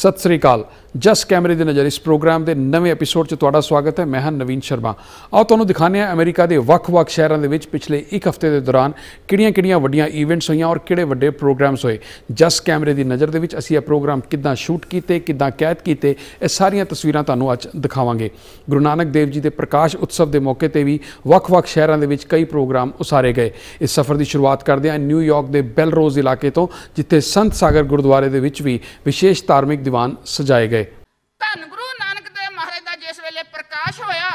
ਸਤਿ ਸ੍ਰੀ ਅਕਾਲ। ਜਸ ਕੈਮਰੇ ਦੇ ਨਜ਼ਰ ਇਸ ਪ੍ਰੋਗਰਾਮ ਦੇ ਨਵੇਂ ਐਪੀਸੋਡ 'ਚ ਤੁਹਾਡਾ ਸਵਾਗਤ ਹੈ। ਮੈਂ ਹਾਂ ਨਵੀਨ ਸ਼ਰਮਾ। ਆਓ ਤੁਹਾਨੂੰ ਦਿਖਾਉਂਦੇ ਹਾਂ ਅਮਰੀਕਾ ਦੇ ਵੱਖ-ਵੱਖ ਸ਼ਹਿਰਾਂ ਦੇ ਵਿੱਚ ਪਿਛਲੇ ਇੱਕ ਹਫ਼ਤੇ ਦੇ ਦੌਰਾਨ ਕਿਹੜੀਆਂ-ਕਿਹੜੀਆਂ ਵੱਡੀਆਂ ਇਵੈਂਟਸ ਹੋਈਆਂ ਔਰ ਕਿਹੜੇ ਵੱਡੇ ਪ੍ਰੋਗਰਾਮਸ ਹੋਏ। ਜਸ ਕੈਮਰੇ ਦੀ ਨਜ਼ਰ ਦੇ ਵਿੱਚ ਅਸੀਂ ਇਹ ਪ੍ਰੋਗਰਾਮ ਕਿੱਦਾਂ ਸ਼ੂਟ ਕੀਤੇ, ਕਿੱਦਾਂ ਕੈਦ ਕੀਤੇ, ਇਹ ਸਾਰੀਆਂ ਤਸਵੀਰਾਂ ਤੁਹਾਨੂੰ ਅੱਜ ਦਿਖਾਵਾਂਗੇ। ਗੁਰੂ ਨਾਨਕ ਦੇਵ ਜੀ ਦੇ ਪ੍ਰਕਾਸ਼ ਉਤਸਵ ਦੇ ਮੌਕੇ ਤੇ ਵੀ ਵੱਖ-ਵੱਖ ਸ਼ਹਿਰਾਂ ਦੇ ਵਿੱਚ ਕਈ ਪ੍ਰੋਗਰਾਮ ਉਸਾਰੇ ਗਏ। ਇਸ ਸਫ਼ਰ ਦੀ ਸ਼ੁਰੂਆਤ ਕਰਦੇ ਹਾਂ ਨਿਊਯਾਰਕ ਦੇ ਬੈਲਰੋਜ਼ ਇਲਾਕੇ ਤੋਂ, ਜਿੱਥੇ ਸੰਤ ਸਾਗਰ ਗੁਰਦੁਆਰੇ ਦੇ ਵਿੱਚ ਵੀ ਵਿਸ਼ੇਸ਼ ਧਾਰਮਿਕ ਦੀਵਾਨ ਸਜਾਏ ਗਏ। ਧੰਨ ਗੁਰੂ ਨਾਨਕ ਦੇਵ ਮਹਾਰਾਜ ਦਾ ਜਿਸ ਵੇਲੇ ਪ੍ਰਕਾਸ਼ ਹੋਇਆ,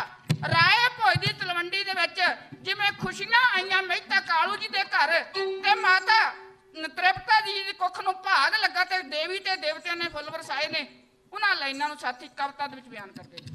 ਰਾਏ ਭੋਜ ਦੀ ਤਲਵੰਡੀ ਦੇ ਵਿੱਚ ਜਿਵੇਂ ਖੁਸ਼ੀਆਂ ਆਈਆਂ ਮਹਿਤਾ ਕਾਲੂ ਜੀ ਦੇ ਘਰ ਤੇ ਮਾਤਾ ਤ੍ਰਿਪਤਾ ਜੀ ਦੀ ਕੁੱਖ ਨੂੰ ਭਾਗ ਲੱਗਾ ਤੇ ਦੇਵੀ ਤੇ ਦੇਵਤਿਆਂ ਨੇ ਫੁੱਲ ਵਰਸਾਏ ਨੇ, ਉਹਨਾਂ ਲਾਈਨਾਂ ਨੂੰ ਸਾਥੀ ਕਵਿਤਾ ਦੇ ਵਿੱਚ ਬਿਆਨ ਕਰਦੇ ਨੇ।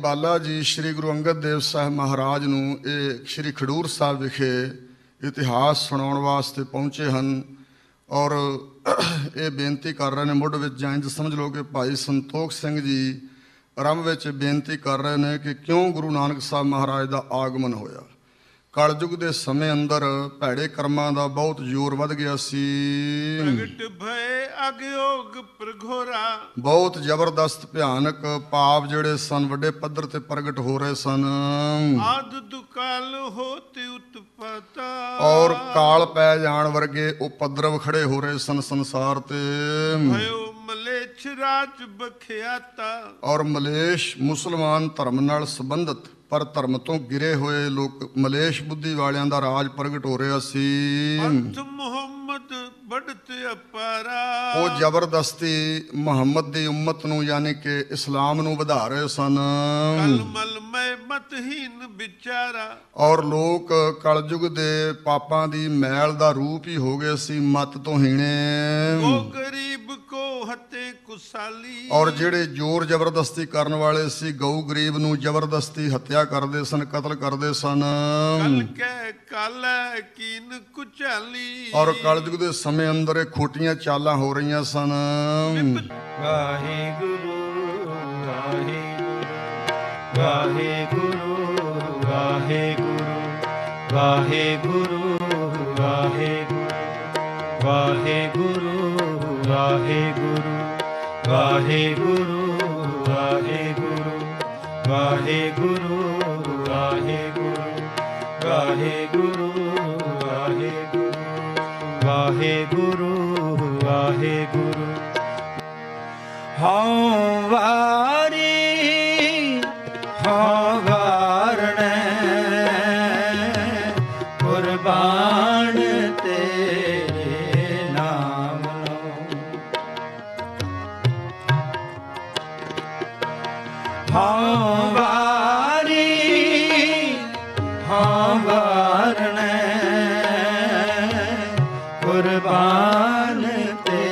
ਬਾਲਾ ਜੀ ਸ੍ਰੀ ਗੁਰੂ ਅੰਗਦ ਦੇਵ ਸਾਹਿਬ ਮਹਾਰਾਜ ਨੂੰ ਇਹ ਸ੍ਰੀ ਖਡੂਰ ਸਾਹਿਬ ਵਿਖੇ ਇਤਿਹਾਸ ਸੁਣਾਉਣ ਵਾਸਤੇ ਪਹੁੰਚੇ ਹਨ ਔਰ ਇਹ ਬੇਨਤੀ ਕਰ ਰਹੇ ਨੇ, ਮੁੱਢ ਵਿੱਚ ਜਾਂ ਇੰਝ ਸਮਝ ਲਓ ਕਿ ਭਾਈ ਸੰਤੋਖ ਸਿੰਘ ਜੀ ਆਰੰਭ ਵਿੱਚ ਬੇਨਤੀ ਕਰ ਰਹੇ ਨੇ ਕਿ ਕਿਉਂ ਗੁਰੂ ਨਾਨਕ ਸਾਹਿਬ ਮਹਾਰਾਜ ਦਾ ਆਗਮਨ ਹੋਇਆ। ਕਲਯੁਗ ਦੇ ਸਮੇਂ ਅੰਦਰ ਭੈੜੇ ਕਰਮਾਂ ਦਾ ਬਹੁਤ ਜ਼ੋਰ ਵੱਧ ਗਿਆ ਸੀ। ਪ੍ਰਗਟ ਭਏ ਅਗਯੋਗ ਪ੍ਰਘੋਰਾ। ਬਹੁਤ ਜ਼ਬਰਦਸਤ ਭਿਆਨਕ ਪਾਪ ਜਿਹੜੇ ਸਨ ਵੱਡੇ ਪੱਧਰ ਤੇ ਪ੍ਰਗਟ ਹੋ ਰਹੇ ਸਨ। ਆਦ ਦੁਕਾਲ ਹੋਤੇ ਉਤਪਤਾ। ਔਰ ਕਾਲ ਪੈ ਜਾਣ ਵਰਗੇ ਉਪਦਰਵ ਖੜੇ ਹੋ ਰਹੇ ਸਨ ਸੰਸਾਰ ਤੇ। ਭਇਓ ਮਲੇਛ ਰਾਜ ਬਖਿਆਤਾ। ਔਰ ਮਲੇਸ਼ ਮੁਸਲਮਾਨ ਧਰਮ ਨਾਲ ਸੰਬੰਧਿਤ। ਪਰ ਧਰਮ ਤੋਂ ਗਿਰੇ ਹੋਏ ਲੋਕ ਮਲੇਸ਼ ਬੁੱਧੀ ਵਾਲਿਆਂ ਦਾ ਰਾਜ ਪ੍ਰਗਟ ਹੋ ਰਿਹਾ ਸੀ। ਪੰਥ ਮੁਹੰਮਦ ਬੜਤ ਅਪਾਰਾ। ਉਹ ਜ਼ਬਰਦਸਤੀ ਮੁਹੰਮਦ ਦੀ ਉਮਤ ਨੂੰ ਯਾਨੀ ਕਿ ਇਸਲਾਮ ਨੂੰ ਵਧਾ ਰਹੇ ਸਨ। ਕਲ ਮਲ ਮੈਂ ਮਤਹੀਨ ਵਿਚਾਰਾ। ਔਰ ਲੋਕ ਕਲਯੁਗ ਦੇ ਪਾਪਾਂ ਦੀ ਮੈਲ ਦਾ ਰੂਪ ਹੀ ਹੋ ਗਏ ਸੀ ਮਤ ਤੋਂ ਹੀਣੇ। ਕੋ ਗਰੀਬ ਕੋ ਹਤੇ ਕੁਸਾਲੀ। ਔਰ ਜਿਹੜੇ ਜ਼ੋਰ ਜ਼ਬਰਦਸਤੀ ਕਰਨ ਵਾਲੇ ਸੀ ਗਊ ਗਰੀਬ ਨੂੰ ਜ਼ਬਰਦਸਤੀ ਹੱਤਿਆ ਕਰਦੇ ਸਨ ਕਤਲ ਕਰਦੇ ਸਨ। ਕਲ ਕੈ ਕਲ ਕੀਨ ਕੁਚਾਲੀ। ਔਰ ਕਲਯੁਗ ਦੇ ਸਮੇਂ ਅੰਦਰ ਇਹ ਖੋਟੀਆਂ ਚਾਲਾਂ ਹੋ ਰਹੀਆਂ ਸਨ। ਵਾਹਿਗੁਰੂ ਵਾਹਿਗੁਰੂ ਵਾਹਿਗੁਰੂ ਵਾਹਿਗੁਰੂ ਵਾਹਿਗੁਰੂ ਵਾਹਿਗੁਰੂ ਵਾਹਿਗੁਰੂ ਵਾਹਿਗੁਰੂ ਵਾਹਿਗੁਰੂ ਵਾਹਿਗੁਰੂ ਵਾਹਿਗੁਰੂ ਵਾਹਿਗੁਰੂ ਵਾਹਿਗੁਰੂ ਵਾਹਿਗੁਰੂ ਵਾਹਿਗੁਰੂ ਹਉ ਵਾਰੀ मानते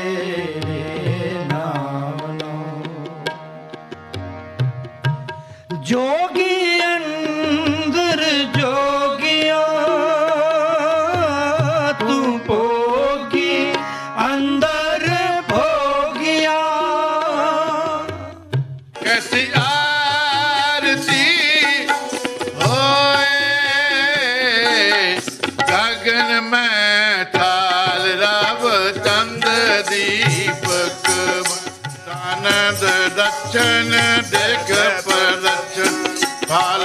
ਆਨੰਦ ਦਰਸ਼ਨ ਦੇਖ ਪ੍ਰਦਰਸ਼ਨ ਫਲ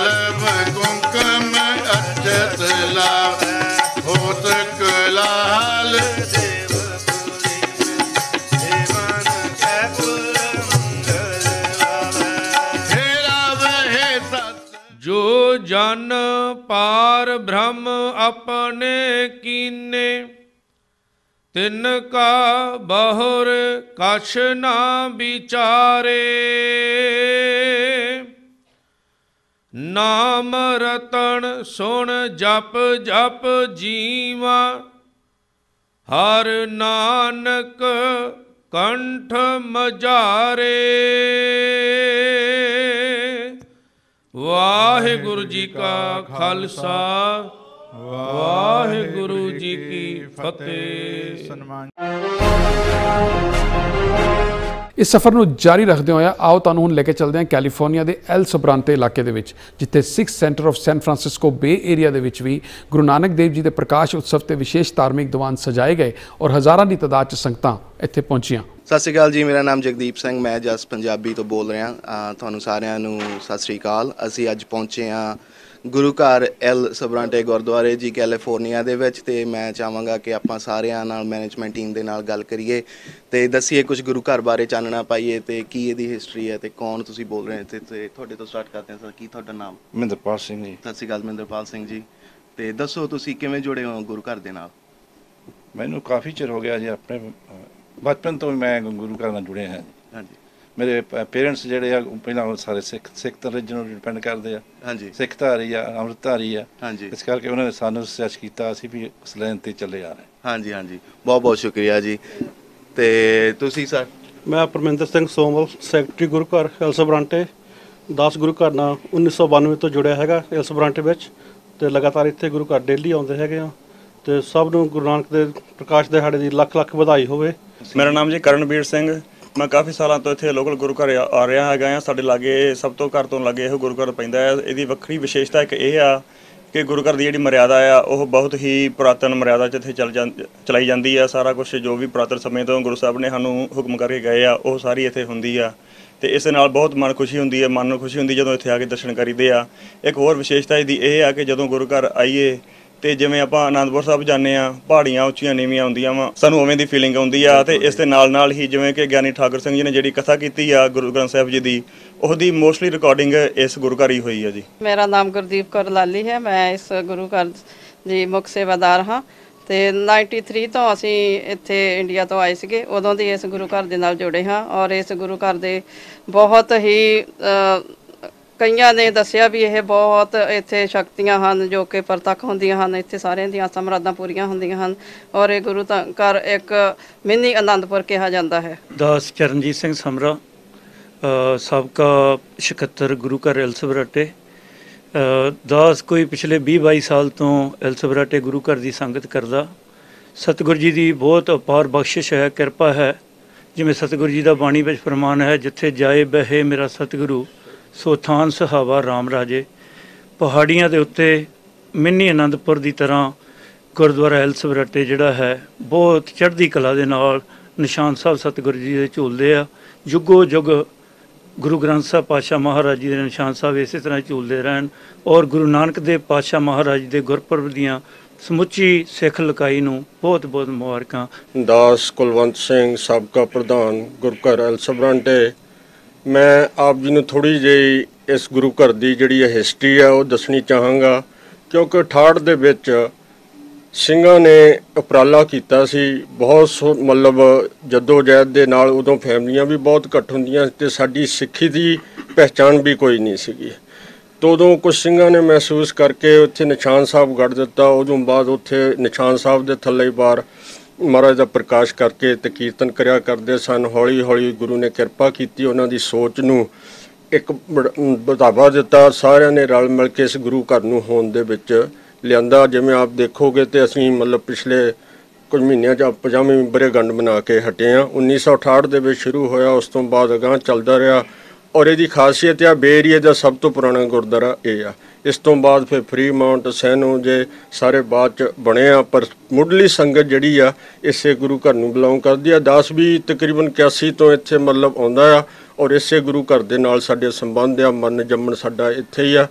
ਕੁੰਕਮ ਅਚਤ ਲਾਭ ਹੋਤ ਕਲਾਲ ਜੋ ਜਨ ਪਾਰ ਬ੍ਰਹਮ ਆਪਣੇ ਕੀਨੇ ਤਿਨ ਕਾ ਬਹੁਰ ਕਛ ਨਾ ਵਿਚਾਰੇ। ਨਾਮ ਰਤਨ ਸੁਣ ਜਪ ਜਪ ਜੀਵਾ, ਹਰ ਨਾਨਕ ਕੰਠ ਮਜਾਰੇ। ਵਾਹਿਗੁਰੂ ਜੀ ਕਾ ਖਾਲਸਾ। ਵਾਹਿਗੁਰੂ ਜੀ ਕੀ ਫਤਿਹ। ਸਨਮਾਨ। ਇਸ ਸਫ਼ਰ ਨੂੰ ਜਾਰੀ ਰੱਖਦੇ ਹੋਇਆ ਆਓ ਤੁਹਾਨੂੰ ਹੁਣ ਲੈ ਕੇ ਚੱਲਦੇ ਹਾਂ ਕੈਲੀਫੋਰਨੀਆ ਦੇ ਐਲ ਸਬਰਾਂਤੇ ਇਲਾਕੇ ਦੇ ਵਿੱਚ ਜਿੱਥੇ Sikhs center of San Francisco bay area ਦੇ ਵਿੱਚ ਵੀ ਗੁਰੂ ਨਾਨਕ ਦੇਵ ਜੀ ਦੇ ਪ੍ਰਕਾਸ਼ ਉਤਸਵ ਤੇ ਵਿਸ਼ੇਸ਼ ਧਾਰਮਿਕ ਦੀਵਾਨ ਸਜਾਏ ਗਏ ਔਰ ਹਜ਼ਾਰਾਂ ਦੀ ਤਾਦਾਦ 'ਚ ਸੰਗਤਾਂ ਇੱਥੇ ਪਹੁੰਚੀਆਂ। ਸਤਿ ਸ਼੍ਰੀ ਅਕਾਲ ਜੀ ਮੇਰਾ ਨਾਮ ਜਗਦੀਪ ਸਿੰਘ ਮੈਂ ਜਸ ਪੰਜਾਬੀ ਤੋਂ ਬੋਲ ਰਿਹਾ। ਤੁਹਾਨੂੰ ਸਾਰਿਆਂ ਨੂੰ ਸਤਿ ਸ਼੍ਰੀ ਅਕਾਲ। ਅਸੀਂ ਅੱਜ ਪਹੁੰਚੇ ਹਾਂ ਗੁਰੂ ਘਰ ਐਲ ਸਬਰਾਂਟੇ ਗੁਰਦੁਆਰੇ ਜੀ ਕੈਲੀਫੋਰਨੀਆ ਦੇ ਵਿੱਚ ਤੇ ਮੈਂ ਚਾਹਾਂਗਾ ਕਿ ਆਪਾਂ ਸਾਰਿਆਂ ਨਾਲ ਮੈਨੇਜਮੈਂਟ ਟੀਮ ਦੇ ਨਾਲ ਗੱਲ ਕਰੀਏ ਤੇ ਦੱਸੀਏ ਕੁਝ ਗੁਰੂ ਘਰ ਬਾਰੇ ਚਾਨਣਾ ਪਾਈਏ ਤੇ ਕੀ ਇਹਦੀ ਹਿਸਟਰੀ ਹੈ ਤੇ ਕੌਣ ਤੁਸੀਂ ਬੋਲ ਰਹੇ ਹੋ ਤੇ ਤੇ ਤੁਹਾਡੇ ਤੋਂ ਸਟਾਰਟ ਕਰਦੇ ਹਾਂ ਸਰ ਕੀ ਤੁਹਾਡਾ ਨਾਮ? ਮਹਿੰਦਰਪਾਲ ਸਿੰਘ ਜੀ। ਸਤਿ ਸ਼੍ਰੀ ਅਕਾਲ ਮਹਿੰਦਰਪਾਲ ਸਿੰਘ ਜੀ। ਤੇ ਦੱਸੋ ਤੁਸੀਂ ਕਿਵੇਂ ਜੁੜੇ ਹੋ ਗੁਰੂ ਘਰ ਦੇ ਨਾਲ? ਮੈਨੂੰ ਕਾਫੀ ਚਿਰ ਹੋ ਗਿਆ ਜੀ ਆਪਣੇ ਬਚਪਨ ਤੋਂ ਮੈਂ ਗੁਰੂ ਘਰ ਨਾਲ ਜੁੜਿਆ ਹਾਂ। ਹਾਂਜੀ। ਮੇਰੇ ਪੇਰੈਂਟਸ ਜਿਹੜੇ ਆ ਪਹਿਲਾਂ ਉਹ ਸਾਰੇ ਸਿੱਖ ਸਿੱਖ ਧਰਮ ਨੂੰ ਡਿਪੈਂਡ ਕਰਦੇ ਆ। ਹਾਂਜੀ। ਸਿੱਖ ਧਾਰੀ ਆ ਅੰਮ੍ਰਿਤ ਧਾਰੀ ਆ। ਹਾਂਜੀ। ਇਸ ਕਰਕੇ ਉਹਨਾਂ ਨੇ ਸਾਨੂੰ ਸੱਚ ਕੀਤਾ ਅਸੀਂ ਵੀ ਉਸ ਲਾਈਨ ਤੇ ਚੱਲੇ ਆ ਰਹੇ ਹਾਂਜੀ ਹਾਂਜੀ। ਬਹੁਤ ਬਹੁਤ ਸ਼ੁਕਰੀਆ ਜੀ। ਤੇ ਤੁਸੀਂ ਸਰ ਮੈਂ ਪਰਮਿੰਦਰ ਸਿੰਘ ਸੋਮਲ ਸੈਕਟਰੀ ਗੁਰੂ ਘਰ ਐਲਸਬਰਾਂਟੇ 10 ਗੁਰੂ ਘਰ ਨਾਲ 1992 ਤੋਂ ਜੁੜਿਆ ਹੈਗਾ ਐਲਸਬਰਾਂਟੇ ਵਿੱਚ। ਤੇ ਲਗਾਤਾਰ ਇੱਥੇ ਗੁਰੂ ਘਰ ਡੇਲੀ ਆਉਂਦੇ ਹੈਗੇ ਆ। ਤੇ ਸਭ ਨੂੰ ਗੁਰੂ ਨਾਨਕ ਦੇ ਪ੍ਰਕਾਸ਼ ਦਿਹਾੜੇ ਦੀ ਲੱਖ ਲੱਖ ਵਧਾਈ ਹੋਵੇ। ਮੇਰਾ ਨਾਮ ਜੀ ਕਰਨਵੀਰ ਸਿੰਘ। ਮੈਂ ਕਾਫੀ ਸਾਲਾਂ ਤੋਂ ਇੱਥੇ ਲੋਕਲ ਗੁਰੂ ਘਰ ਆ ਆ ਰਿਹਾ ਹੈਗਾ ਆ ਸਾਡੇ ਲਾਗੇ ਸਭ ਤੋਂ ਘਰ ਤੋਂ ਲਾਗੇ ਇਹ ਗੁਰੂ ਘਰ ਪੈਂਦਾ ਹੈ। ਇਹਦੀ ਵੱਖਰੀ ਵਿਸ਼ੇਸ਼ਤਾ ਇੱਕ ਇਹ ਆ ਕਿ ਗੁਰੂ ਘਰ ਦੀ ਜਿਹੜੀ ਮਰਿਆਦਾ ਆ, ਉਹ ਬਹੁਤ ਹੀ ਪੁਰਾਤਨ ਮਰਿਆਦਾ ਚ ਇੱਥੇ ਚੱਲ ਜਾਂ ਚਲਾਈ ਜਾਂਦੀ ਆ। ਸਾਰਾ ਕੁਝ ਜੋ ਵੀ ਪੁਰਾਤਨ ਸਮੇਂ ਤੋਂ ਗੁਰੂ ਸਾਹਿਬ ਨੇ ਸਾਨੂੰ ਹੁਕਮ ਕਰਕੇ ਗਏ ਆ, ਉਹ ਸਾਰੀ ਇੱਥੇ ਹੁੰਦੀ ਆ। ਤੇ ਇਸ ਨਾਲ ਬਹੁਤ ਮਨ ਖੁਸ਼ੀ ਹੁੰਦੀ ਹੈ ਮਨ ਨੂੰ ਖੁਸ਼ੀ ਹੁੰਦੀ ਜਦੋਂ ਇੱਥੇ ਆ ਕੇ ਦਰਸ਼ਨ ਕਰੀਦੇ ਆ। ਇੱਕ ਹੋਰ ਵਿਸ਼ੇਸ਼ਤਾ ਇਹਦੀ ਇਹ ਆ ਕਿ ਜਦੋਂ ਗੁਰੂ ਘਰ ਆਈਏ ਤੇ ਜਿਵੇਂ ਆਪਾਂ ਆਨੰਦਪੁਰ ਸਾਹਿਬ ਜਾਂਦੇ ਆ ਪਹਾੜੀਆਂ ਉੱਚੀਆਂ ਨੀਵੀਆਂ ਹੁੰਦੀਆਂ ਵਾ, ਸਾਨੂੰ ਉਵੇਂ ਦੀ ਫੀਲਿੰਗ ਆਉਂਦੀ ਆ ਤੇ ਇਸ ਦੇ ਨਾਲ ਨਾਲ ਹੀ ਜਿਵੇਂ ਕਿ ਗਿਆਨੀ ਠਾਕੁਰ ਸਿੰਘ ਜੀ ਨੇ ਜਿਹੜੀ ਕਥਾ ਕੀਤੀ ਆ ਗੁਰੂ ਗ੍ਰੰਥ ਸਾਹਿਬ ਜੀ ਦੀ, ਉਹਦੀ ਮੋਸਟਲੀ ਰਿਕਾਰਡਿੰਗ ਇਸ ਗੁਰੂ ਘਰ ਹੀ ਹੋਈ ਆ ਜੀ। ਮੇਰਾ ਨਾਮ ਗੁਰਦੀਪ ਕੌਰ ਲਾਲੀ ਹੈ, ਮੈਂ ਇਸ ਗੁਰੂ ਘਰ ਦੀ ਮੁੱਖ ਸੇਵਾਦਾਰ ਹਾਂ ਤੇ 93 ਤੋਂ ਅਸੀਂ ਇੱਥੇ ਇੰਡੀਆ ਤੋਂ ਆਏ ਸੀਗੇ, ਉਦੋਂ ਦੀ ਇਸ ਗੁਰੂ ਘਰ ਦੇ ਨਾਲ ਜੁੜੇ ਹਾਂ ਔਰ ਇਸ ਗੁਰੂ ਘਰ ਦੇ ਬਹੁਤ ਹੀ ਕਈਆਂ ਨੇ ਦੱਸਿਆ ਵੀ ਇਹ ਬਹੁਤ ਇੱਥੇ ਸ਼ਕਤੀਆਂ ਹਨ ਜੋ ਕਿ ਪ੍ਰਤੱਖ ਹੁੰਦੀਆਂ ਹਨ। ਇੱਥੇ ਸਾਰਿਆਂ ਦੀਆਂ ਆਸਾਂ ਪੂਰੀਆਂ ਹੁੰਦੀਆਂ ਹਨ ਔਰ ਇਹ ਗੁਰੂ ਤਾਂ ਘਰ ਇੱਕ ਮਿੰਨੀ ਆਨੰਦਪੁਰ ਕਿਹਾ ਜਾਂਦਾ ਹੈ। ਦਾਸ ਚਰਨਜੀਤ ਸਿੰਘ ਸਮਰਾ ਸਾਬਕਾ ਸਕੱਤਰ ਗੁਰੂ ਘਰ ਐਲਸਬਰਾਟੇ ਦਾਸ ਕੋਈ ਪਿਛਲੇ 20 22 ਸਾਲ ਤੋਂ ਐਲਸਬਰਾਟੇ ਗੁਰੂ ਘਰ ਦੀ ਸੰਗਤ ਕਰਦਾ। ਸਤਿਗੁਰੂ ਜੀ ਦੀ ਬਹੁਤ ਅਪਾਰ ਬਖਸ਼ਿਸ਼ ਹੈ, ਕਿਰਪਾ ਹੈ। ਜਿਵੇਂ ਸਤਿਗੁਰੂ ਜੀ ਦਾ ਬਾਣੀ ਵਿੱਚ ਫਰਮਾਨ ਹੈ, ਜਿੱਥੇ ਜਾਏ ਬਹਿ ਮੇਰਾ ਸਤਿਗੁਰੂ ਸੋ ਥਾਨ ਸੁਹਾਵਾ RAM ਰਾਜੇ। ਪਹਾੜੀਆਂ ਦੇ ਉੱਤੇ ਮਿੰਨੀ ਅਨੰਦਪੁਰ ਦੀ ਤਰ੍ਹਾਂ ਗੁਰਦੁਆਰਾ ਐਲ ਐਲਸਬਰਟੇ ਜਿਹੜਾ ਹੈ, ਬਹੁਤ ਚੜ੍ਹਦੀ ਕਲਾ ਦੇ ਨਾਲ ਨਿਸ਼ਾਨ ਸਾਹਿਬ ਸਤਿਗੁਰੂ ਜੀ ਦੇ ਝੂਲਦੇ ਆ। ਜੁਗੋ ਜੁਗ ਗੁਰੂ ਗ੍ਰੰਥ ਸਾਹਿਬ ਪਾਤਸ਼ਾਹ ਮਹਾਰਾਜ ਜੀ ਦੇ ਨਿਸ਼ਾਨ ਸਾਹਿਬ ਇਸੇ ਤਰ੍ਹਾਂ ਹੀ ਝੂਲਦੇ ਰਹਿਣ ਔਰ ਗੁਰੂ ਨਾਨਕ ਦੇਵ ਪਾਤਸ਼ਾਹ ਮਹਾਰਾਜ ਦੇ ਗੁਰਪੁਰਬ ਦੀਆਂ ਸਮੁੱਚੀ ਸਿੱਖ ਲਕਾਈ ਨੂੰ ਬਹੁਤ ਬਹੁਤ ਮੁਬਾਰਕਾਂ। ਦਾਸ ਕੁਲਵੰਤ ਸਿੰਘ, ਸਾਬਕਾ ਪ੍ਰਧਾਨ ਗੁਰਘਰ ਐਲਸਬਰਾਂਟੇ ਮੈਂ ਆਪ ਜੀ ਨੂੰ ਥੋੜੀ ਜਿਹੀ ਇਸ ਗੁਰੂ ਘਰ ਦੀ ਜਿਹੜੀ ਇਹ ਹਿਸਟਰੀ ਹੈ ਉਹ ਦੱਸਣੀ ਚਾਹਾਂਗਾ। ਕਿਉਂਕਿ 68 ਦੇ ਵਿੱਚ ਸਿੰਘਾਂ ਨੇ ਉਪਰਾਲਾ ਕੀਤਾ ਸੀ। ਬਹੁਤ ਸੋ- ਮਤਲਬ ਜੱਦੋ ਜਹਿਦ ਦੇ ਨਾਲ ਉਦੋਂ ਫੈਮਲੀਆਂ ਵੀ ਬਹੁਤ ਘੱਟ ਹੁੰਦੀਆਂ ਤੇ ਸਾਡੀ ਸਿੱਖੀ ਦੀ ਪਹਿਚਾਣ ਵੀ ਕੋਈ ਨਹੀਂ ਸੀਗੀ। ਤੋਂ ਉਦੋਂ ਕੁਝ ਸਿੰਘਾਂ ਨੇ ਮਹਿਸੂਸ ਕਰਕੇ ਉੱਥੇ ਨਿਸ਼ਾਨ ਸਾਹਿਬ ਗੜ ਦਿੱਤਾ। ਉਦੋਂ ਬਾਅਦ ਉੱਥੇ ਨਿਸ਼ਾਨ ਸਾਹਿਬ ਦੇ ਥੱਲੇ ਬਾਰ ਮਹਾਰਾਜ ਦਾ ਪ੍ਰਕਾਸ਼ ਕਰਕੇ ਤੇ ਕੀਰਤਨ ਕਰਿਆ ਕਰਦੇ ਸਨ। ਹੌਲੀ ਹੌਲੀ ਗੁਰੂ ਨੇ ਕਿਰਪਾ ਕੀਤੀ ਉਹਨਾਂ ਦੀ ਸੋਚ ਨੂੰ। ਇੱਕ ਬੜ- ਵਧਾਵਾ ਦਿੱਤਾ। ਸਾਰਿਆਂ ਨੇ ਰਲ ਮਿਲ ਕੇ ਇਸ ਗੁਰੂ ਘਰ ਨੂੰ ਹੋਣ ਦੇ ਵਿੱਚ ਲਿਆਂਦਾ। ਜਿਵੇਂ ਆਪ ਦੇਖੋਗੇ ਤੇ ਅਸੀਂ ਮਤਲਬ ਪਿਛਲੇ ਕੁਝ ਮਹੀਨਿਆਂ 'ਚ ਪਜਾਮੀ ਬਰੇ ਗੰਢ ਬਣਾ ਕੇ ਹਟੇ ਆ 1968 ਦੇ ਵਿੱਚ ਸ਼ੁਰੂ ਹੋਇਆ। ਉਸ ਤੋਂ ਬਾਅਦ ਅਗਾਂਹ ਚੱਲਦਾ ਰਿਹਾ। ਔਰ ਇਹਦੀ ਖਾਸੀਅਤ ਆ, ਬੇ ਬੇਰੀਏ ਦਾ ਸਭ ਤੋਂ ਪੁਰਾਣਾ ਗੁਰਦੁਆਰਾ ਇਹ ਆ। ਇਸ ਤੋਂ ਬਾਅਦ ਫਿਰ ਫਰੀ ਮਾਉਂਟ ਸੈਨੋ ਜੇ ਸਾਰੇ ਬਾਅਦ ਚ ਬਣੇ ਆ, ਪਰ ਮੁੱਢਲੀ ਸੰਗਤ ਜਿਹੜੀ ਆ, ਇਸੇ ਗੁਰੂ ਘਰ ਨੂੰ ਬਿਲੋਂਗ ਕਰਦੀ ਆ। 10 ਵੀ ਤਕਰੀਬਨ 81 ਤੋਂ ਇੱਥੇ ਮਤਲਬ ਆਉਂਦਾ ਆ ਔਰ ਇਸੇ ਗੁਰੂ ਘਰ ਦੇ ਨਾਲ ਸਾਡੇ ਸੰਬੰਧ ਆ, ਮਨ ਜੰਮਣ ਸਾਡਾ ਇੱਥੇ ਹੀ ਆ।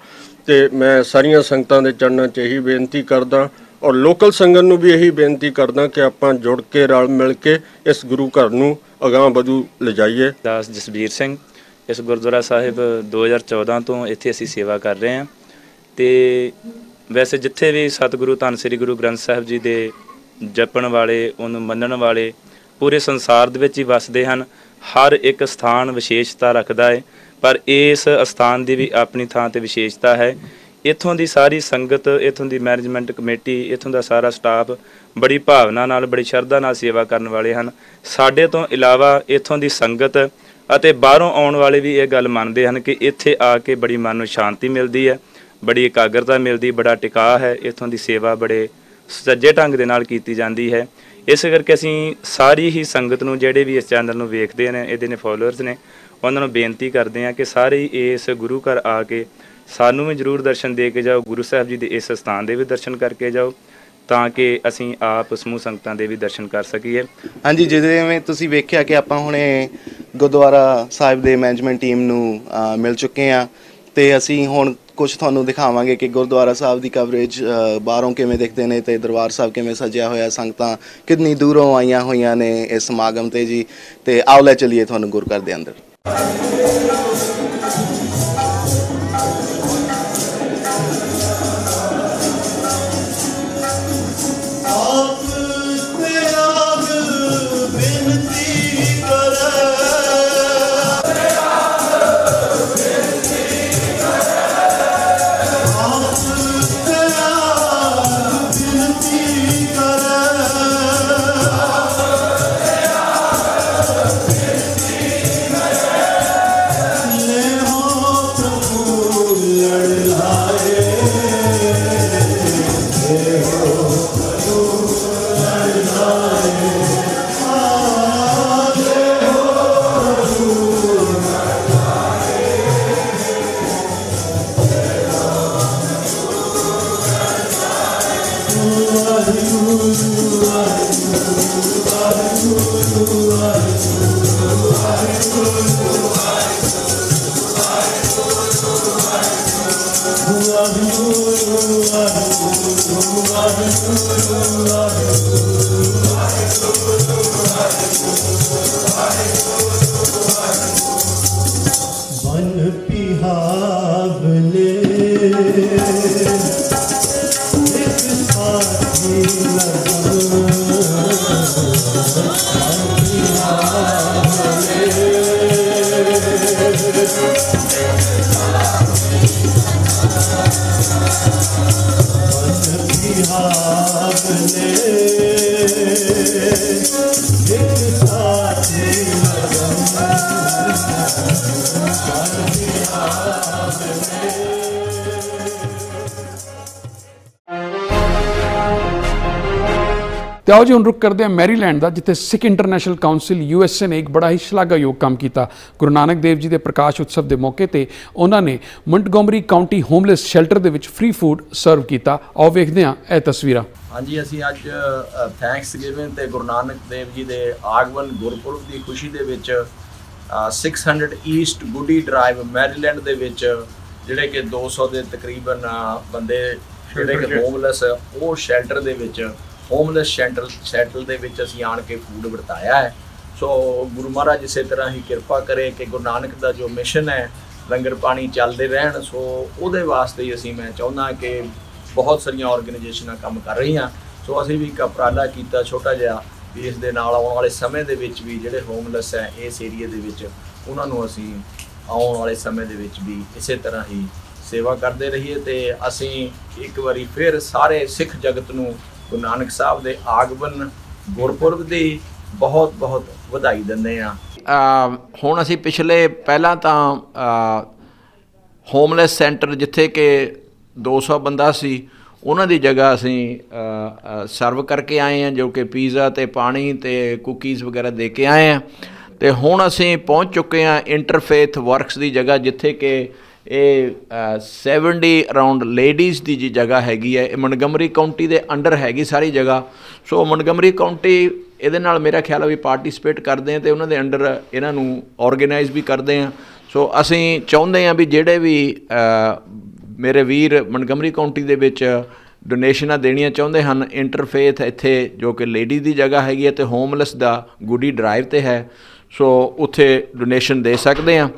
ਤੇ ਮੈਂ ਸਾਰੀਆਂ ਸੰਗਤਾਂ ਦੇ ਚਰਨਾਂ 'ਚ ਇਹੀ ਬੇਨਤੀ ਕਰਦਾ ਔਰ ਲੋਕਲ ਸੰਗਤ ਨੂੰ ਵੀ ਇਹੀ ਬੇਨਤੀ ਕਰਦਾ ਕਿ ਆਪਾਂ ਜੁੜ ਕੇ, ਰਲ ਮਿਲ ਕੇ ਇਸ ਗੁਰੂ ਘਰ ਨੂੰ ਅਗਾਂਹ ਵਧੂ ਲਿਜਾਈਏ। ਦਾਸ ਜਸਬੀਰ ਸਿੰਘ ਇਸ ਗੁਰਦੁਆਰਾ ਸਾਹਿਬ 2014 ਤੋਂ ਇੱਥੇ ਅਸੀਂ ਸੇਵਾ ਕਰ ਰਹੇ ਹਾਂ। ਤੇ ਵੈਸੇ ਜਿੱਥੇ ਵੀ ਸਤਿਗੁਰੂ ਧੰਨ ਸ੍ਰੀ ਗੁਰੂ ਗ੍ਰੰਥ ਸਾਹਿਬ ਜੀ ਦੇ ਜਪਣ ਵਾਲੇ, ਉਹਨੂੰ ਮੰਨਣ ਵਾਲੇ ਪੂਰੇ ਸੰਸਾਰ ਦੇ ਵਿੱਚ ਹੀ ਵਸਦੇ ਹਨ। ਹਰ ਇੱਕ ਸਥਾਨ ਵਿਸ਼ੇਸ਼ਤਾ ਰੱਖਦਾ ਹੈ ਪਰ ਇਸ ਸਥਾਨ ਦੀ ਵੀ ਆਪਣੀ ਥਾਂ ਤੇ ਵਿਸ਼ੇਸ਼ਤਾ ਹੈ। ਇੱਥੋਂ ਦੀ ਸਾਰੀ ਸੰਗਤ, ਇੱਥੋਂ ਦੀ ਮੈਨੇਜਮੈਂਟ ਕਮੇਟੀ, ਇੱਥੋਂ ਦਾ ਸਾਰਾ ਸਟਾਫ ਬੜੀ ਭਾਵਨਾ ਨਾਲ, ਬੜੀ ਸ਼ਰਧਾ ਨਾਲ ਸੇਵਾ ਕਰਨ ਵਾਲੇ ਹਨ। ਸਾਡੇ ਤੋਂ ਇਲਾਵਾ ਇੱਥੋਂ ਦੀ ਸੰਗਤ ਅਤੇ ਬਾਹਰੋਂ ਆਉਣ ਵਾਲੇ ਵੀ ਇਹ ਗੱਲ ਮੰਨਦੇ ਹਨ ਕਿ ਇੱਥੇ ਆ ਕੇ ਬੜੀ ਮਨ ਨੂੰ ਸ਼ਾਂਤੀ ਮਿਲਦੀ ਹੈ, ਬੜੀ ਇਕਾਗਰਤਾ ਮਿਲਦੀ, ਬੜਾ ਟਿਕਾਅ ਹੈ, ਇੱਥੋਂ ਦੀ ਸੇਵਾ ਬੜੇ ਸੱਜੇ ਢੰਗ ਦੇ ਨਾਲ ਕੀਤੀ ਜਾਂਦੀ ਹੈ। ਇਸ ਕਰਕੇ ਅਸੀਂ ਸਾਰੀ ਹੀ ਸੰਗਤ ਨੂੰ, ਜਿਹੜੇ ਵੀ ਇਸ ਚੈਨਲ ਨੂੰ ਵੇਖਦੇ ਨੇ, ਇਹਦੇ ਨੇ ਫੋਲੋਅਰਸ ਨੇ, ਉਹਨਾਂ ਨੂੰ ਬੇਨਤੀ ਕਰਦੇ ਹਾਂ ਕਿ ਸਾਰੇ ਇਸ ਗੁਰੂ ਘਰ ਆ ਕੇ ਸਾਨੂੰ ਵੀ ਜਰੂਰ ਦਰਸ਼ਨ ਦੇ ਕੇ ਜਾਓ, ਗੁਰੂ ਸਾਹਿਬ ਜੀ ਦੇ ਇਸ ਸਥਾਨ ਦੇ ਵੀ ਦਰਸ਼ਨ ਕਰਕੇ ਜਾਓ, ਤਾਂ ਕਿ ਅਸੀਂ ਆਪ ਸਮੂਹ ਸੰਗਤਾਂ ਦੇ ਵੀ ਦਰਸ਼ਨ ਕਰ ਸਕੀਏ। ਹਾਂਜੀ, ਜਿਵੇਂ ਤੁਸੀਂ ਵੇਖਿਆ ਕਿ ਆਪਾਂ ਹੁਣੇ ਗੁਰਦੁਆਰਾ ਸਾਹਿਬ ਦੇ ਮੈਨੇਜਮੈਂਟ ਟੀਮ ਨੂੰ ਮਿਲ ਚੁੱਕੇ ਆ ਤੇ ਅਸੀਂ ਹੁਣ ਕੁਝ ਤੁਹਾਨੂੰ ਦਿਖਾਵਾਂਗੇ ਕਿ ਗੁਰਦੁਆਰਾ ਸਾਹਿਬ ਦੀ ਕਵਰੇਜ ਬਾਹਰੋਂ ਕਿਵੇਂ ਦੇਖਦੇ ਨੇ ਤੇ ਦਰਬਾਰ ਸਾਹਿਬ ਕਿਵੇਂ ਸਜਿਆ ਹੋਇਆ, ਸੰਗਤਾਂ ਕਿੰਨੀ ਦੂਰੋਂ ਆਈਆਂ ਹੋਈਆਂ ਨੇ ਇਸ ਸਮਾਗਮ ਤੇ ਜੀ। ਤੇ ਆਓ, ਲੈ ਚਲੀਏ ਤੁਹਾਨੂੰ ਗੁਰਘਰ ਦੇ ਅੰਦਰ। ਤੇ ਆਓ ਜੀ ਹੁਣ ਰੁਕ ਕਰਦੇ ਹਾਂ ਮੈਰੀਲੈਂਡ ਦਾ ਜਿੱਥੇ ਸਿੱਖ ਇੰਟਰਨੈਸ਼ਨਲ ਕਾਉਂਸਲ ਯੂਐਸਏ ਨੇ ਇੱਕ ਬੜਾ ਹੀ ਸ਼ਲਾਘਾਯੋਗ ਕੰਮ ਕੀਤਾ। ਗੁਰੂ ਨਾਨਕ ਦੇਵ ਜੀ ਦੇ ਪ੍ਰਕਾਸ਼ ਉਤਸਵ ਦੇ ਮੌਕੇ ਤੇ ਉਹਨਾਂ ਨੇ ਮੰਟਗੋਮਰੀ ਕਾਉਂਟੀ ਹੋਮਲੈਸ ਸ਼ੈਲਟਰ ਦੇ ਵਿੱਚ ਫ੍ਰੀ ਫੂਡ ਸਰਵ ਕੀਤਾ। ਆਓ ਵੇਖਦੇ ਹਾਂ ਇਹ ਤਸਵੀਰਾਂ। ਹਾਂਜੀ ਅਸੀਂ ਅੱਜ ਥੈਂਕਸ ਗਿਵਿੰਗ ਤੇ ਗੁਰੂ ਨਾਨਕ ਦੇਵ ਜੀ ਦੇ ਆਗਮਨ ਗੁਰਪੁਰਬ ਦੀ ਖੁਸ਼ੀ ਦੇ ਵਿੱਚ ਅ, 600 ਈਸਟ ਗੁੱਡੀ ਡਰਾਈਵ ਮੈਰੀਲੈਂਡ ਦੇ ਵਿੱਚ ਜਿਹੜੇ ਕਿ 200 ਦੇ ਤਕਰੀਬਨ ਬੰਦੇ ਜਿਹੜੇ ਕਿ ਹੋਮਲੈਸ ਉਹ ਸ਼ੈਲਟਰ ਦੇ ਵਿੱਚ ਹੋਮਲੈਸ ਸ਼ੈਲਟਰ ਸ਼ੈਲਟਰ ਦੇ ਵਿੱਚ ਅਸੀਂ ਆਣ ਕੇ ਫੂਡ ਵਰਤਾਇਆ ਹੈ। ਸੋ ਗੁਰੂ ਮਹਾਰਾਜ ਇਸੇ ਤਰ੍ਹਾਂ ਹੀ ਕਿਰਪਾ ਕਰੇ ਕਿ ਗੁਰੂ ਨਾਨਕ ਦਾ ਜੋ ਮਿਸ਼ਨ ਹੈ, ਲੰਗਰ ਪਾਣੀ ਚੱਲਦੇ ਰਹਿਣ। ਸੋ ਉਹਦੇ ਵਾਸਤੇ ਹੀ ਅਸੀਂ, ਮੈਂ ਚਾਹੁੰਦਾ ਕਿ ਬਹੁਤ ਸਾਰੀਆਂ ਆਰਗੇਨਾਈਜੇਸ਼ਨਾਂ ਕੰਮ ਕਰ ਰਹੀਆਂ। ਸੋ ਅਸੀਂ ਵੀ ਇੱਕ ਉਪਰਾਲਾ ਕੀਤਾ ਛੋਟਾ ਜਿਹਾ ਵੀ ਇਸ ਦੇ ਨਾਲ ਆਉਣ ਵਾਲੇ ਸਮੇਂ ਦੇ ਵਿੱਚ ਵੀ ਜਿਹੜੇ ਹੋਮਲੈਸ ਹੈ, ਇਸ ਏਰੀਆ ਦੇ ਵਿੱਚ ਉਹਨਾਂ ਨੂੰ ਅਸੀਂ ਆਉਣ ਵਾਲੇ ਸਮੇਂ ਦੇ ਵਿੱਚ ਵੀ ਇਸੇ ਤਰ੍ਹਾਂ ਹੀ ਸੇਵਾ ਕਰਦੇ ਰਹੀਏ ਤੇ ਅਸੀਂ ਇੱਕ ਵਾਰੀ ਫਿਰ ਸਾਰੇ ਸਿੱਖ ਜਗਤ ਨੂੰ ਗੁਰੂ ਨਾਨਕ ਸਾਹਿਬ ਦੇ ਆਗਮਨ ਗੁਰਪੁਰਬ ਦੀ ਬਹੁਤ ਬਹੁਤ ਵਧਾਈ ਦਿੰਦੇ ਆ ਹੁਣ ਅਸੀਂ ਪਿਛਲੇ, ਪਹਿਲਾਂ ਤਾਂ ਹੋਮਲੈਸ ਸੈਂਟਰ ਜਿੱਥੇ ਕਿ 200 ਬੰਦਾ ਸੀ, ਉਹਨਾਂ ਦੀ ਜਗ੍ਹਾ ਅਸੀਂ ਸਰਵ ਕਰਕੇ ਆਏ ਹਾਂ, ਜੋ ਕਿ ਪੀਜ਼ਾ ਤੇ ਪਾਣੀ ਤੇ ਕੁਕੀਜ਼ ਵਗੈਰਾ ਦੇ ਕੇ ਆਏ ਹਾਂ। ਤੇ ਹੁਣ ਅਸੀਂ ਪਹੁੰਚ ਚੁੱਕੇ ਹਾਂ ਇੰਟਰਫੇਥ ਵਰਕਸ ਦੀ ਜਗ੍ਹਾ, ਜਿੱਥੇ ਕਿ ਇਹ ਅ, 70 ਅਰਾਊਂਡ ਲੇਡੀਜ਼ ਦੀ ਜੀ ਜਗ੍ਹਾ ਹੈਗੀ ਹੈ। ਇਹ ਮਨਗਮਰੀ ਕਾਉਂਟੀ ਦੇ ਅੰਡਰ ਹੈਗੀ ਸਾਰੀ ਜਗ੍ਹਾ। ਸੋ ਮਨਗਮਰੀ ਕਾਉਂਟੀ ਇਹਦੇ ਨਾਲ ਮੇਰਾ ਖਿਆਲ ਆ ਵੀ ਪਾਰਟਿਸਿਪੇਟ ਕਰਦੇ ਆ ਤੇ ਉਹਨਾਂ ਦੇ ਅੰਡਰ ਇਹਨਾਂ ਨੂੰ ਆਰਗੇਨਾਈਜ਼ ਵੀ ਕਰਦੇ ਆ। ਸੋ ਅਸੀਂ ਚਾਹੁੰਦੇ ਆ ਵੀ ਜਿਹੜੇ ਵੀ ਮੇਰੇ ਵੀਰ ਮਨਗਮਰੀ ਕਾਉਂਟੀ ਦੇ ਵਿੱਚ ਡੋਨੇਸ਼ਨਾਂ ਦੇਣੀਆਂ ਚਾਹੁੰਦੇ ਹਨ ਇੰਟਰਫੇਥ ਇੱਥੇ ਜੋ ਕਿ ਲੇਡੀ ਦੀ ਜਗ੍ਹਾ ਹੈਗੀ ਹੈ ਤੇ ਹੋਮਲੈਸ ਦਾ ਗੁੱਡੀ ਡਰਾਈਵ ਤੇ ਹੈ। ਸੋ ਉੱਥੇ ਡੋਨੇਸ਼ਨ ਦੇ ਸਕਦੇ ਆ।